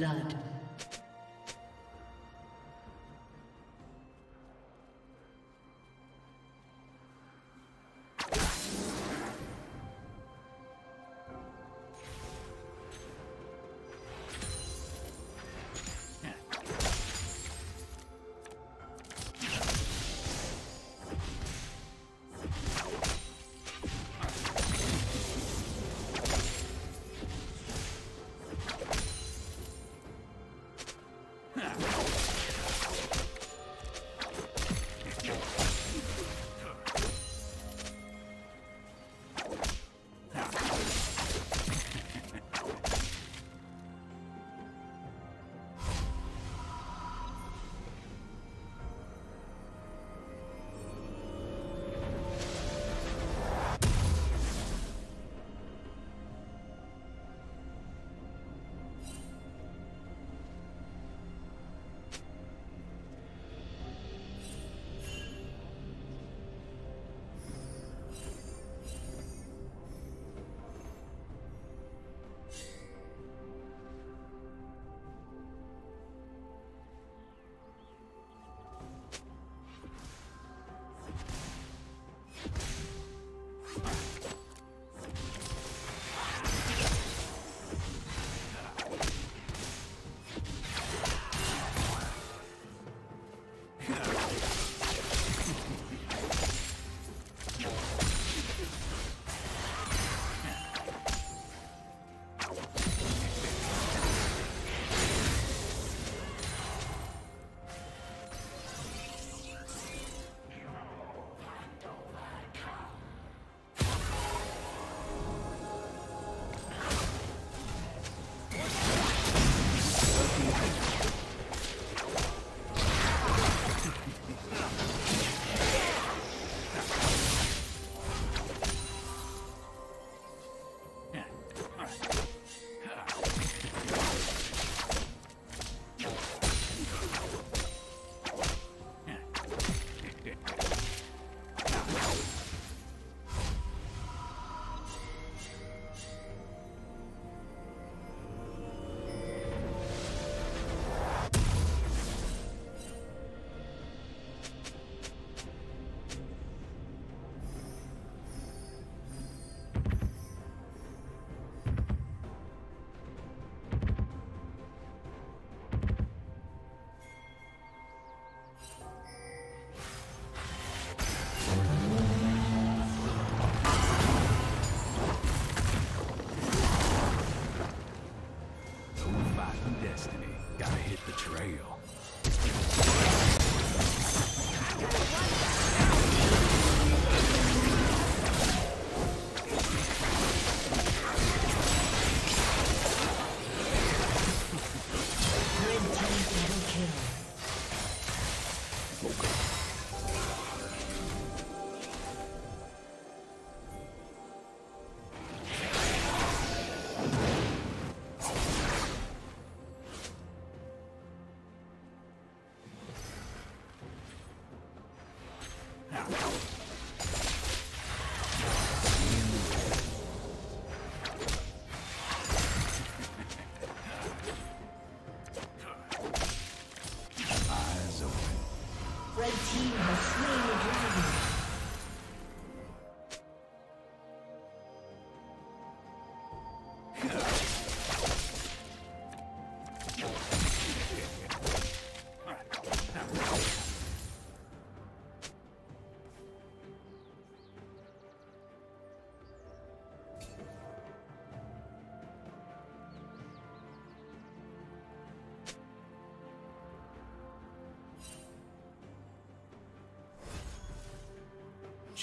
blood.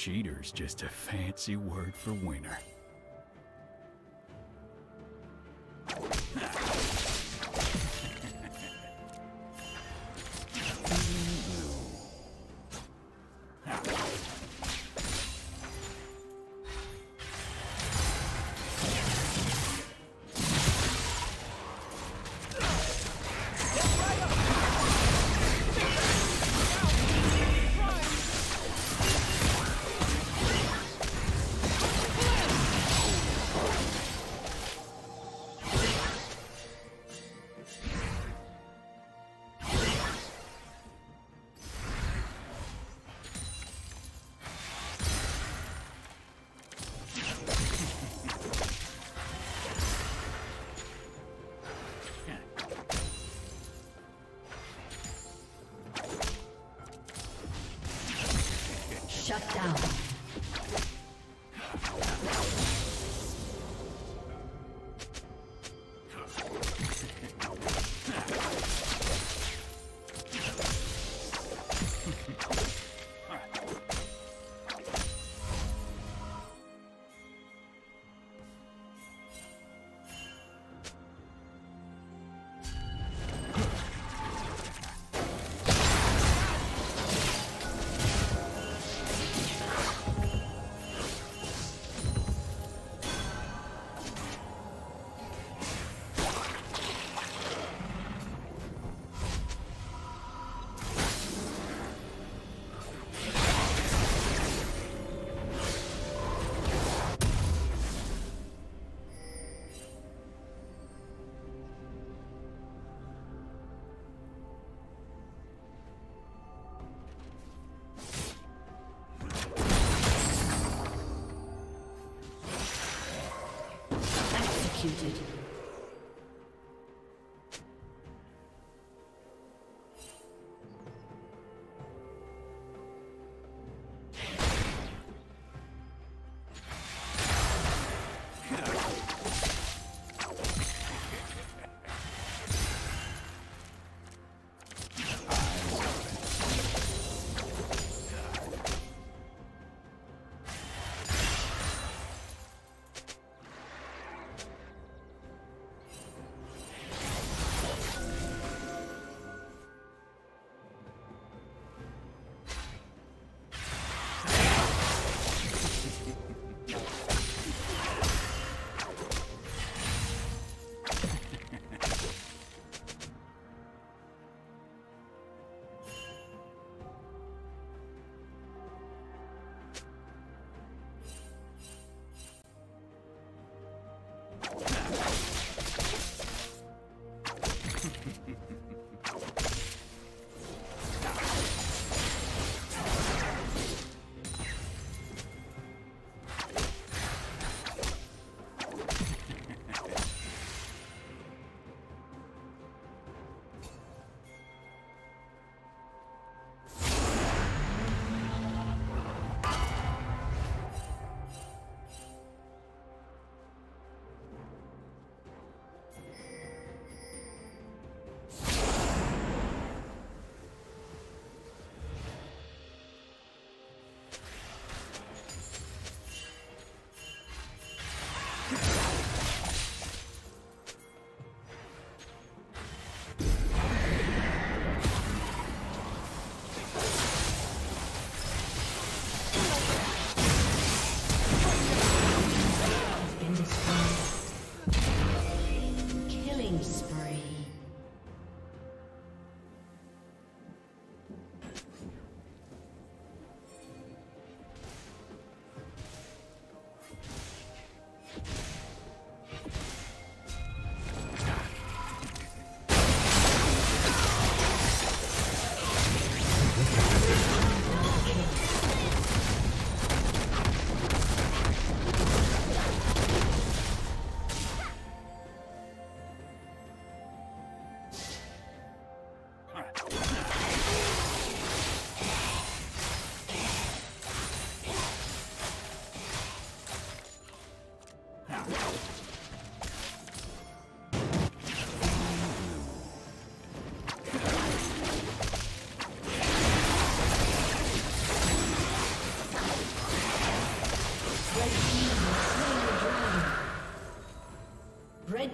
Cheater's just a fancy word for winner. Shut down.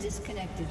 Disconnected.